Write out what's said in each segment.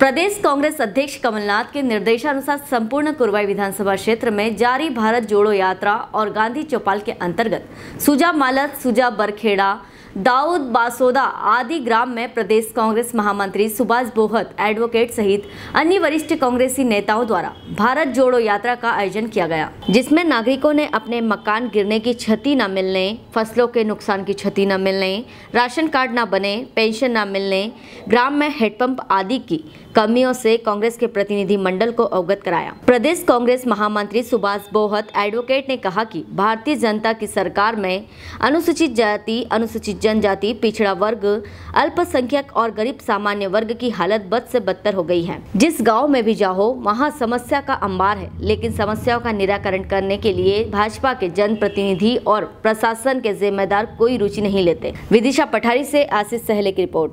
प्रदेश कांग्रेस अध्यक्ष कमलनाथ के निर्देशानुसार संपूर्ण कुरवाई विधानसभा क्षेत्र में जारी भारत जोड़ो यात्रा और गांधी चौपाल के अंतर्गत सुजा मालत, सुजा बरखेड़ा दाऊद बासोदा आदि ग्राम में प्रदेश कांग्रेस महामंत्री सुभाष बोहत एडवोकेट सहित अन्य वरिष्ठ कांग्रेसी नेताओं द्वारा भारत जोड़ो यात्रा का आयोजन किया गया, जिसमें नागरिकों ने अपने मकान गिरने की क्षति न मिलने, फ़सलों के नुकसान की क्षति न मिलने, राशन कार्ड न बने, पेंशन न मिलने, ग्राम में हेडपंप आदि की कमियों से कांग्रेस के प्रतिनिधि मंडल को अवगत कराया। प्रदेश कांग्रेस महामंत्री सुभाष बोहत एडवोकेट ने कहा कि भारतीय जनता की सरकार में अनुसूचित जाति, अनुसूचित जनजाति, पिछड़ा वर्ग, अल्पसंख्यक और गरीब सामान्य वर्ग की हालत बद से बदतर हो गई है। जिस गाँव में भी जाओ, वहाँ समस्या का अंबार है, लेकिन समस्याओं का निराकरण करने के लिए भाजपा के जनप्रतिनिधि और प्रशासन के जिम्मेदार कोई रुचि नहीं लेते। विदिशा पठारी से आशीष सहले की रिपोर्ट।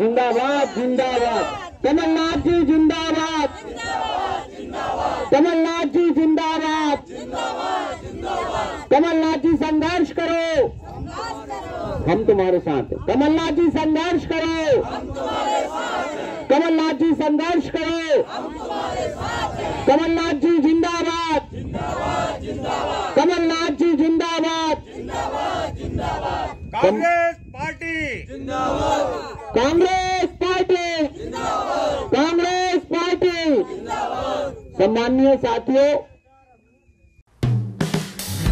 जिंदाबाद जिंदाबाद। कमलनाथ जी, जिंदाबाद। कमलनाथ जी, जिंदाबाद। कमलनाथ जी, संघर्ष करो। हम तुम्हारे साथ हैं। कमलनाथ जी संघर्ष करो। कमलनाथ जी संघर्ष करो। कमलनाथ जी जिंदाबाद। कमलनाथ जी जिंदाबाद। Congress party. Congress party. Congress party. सम्माननीय साथियों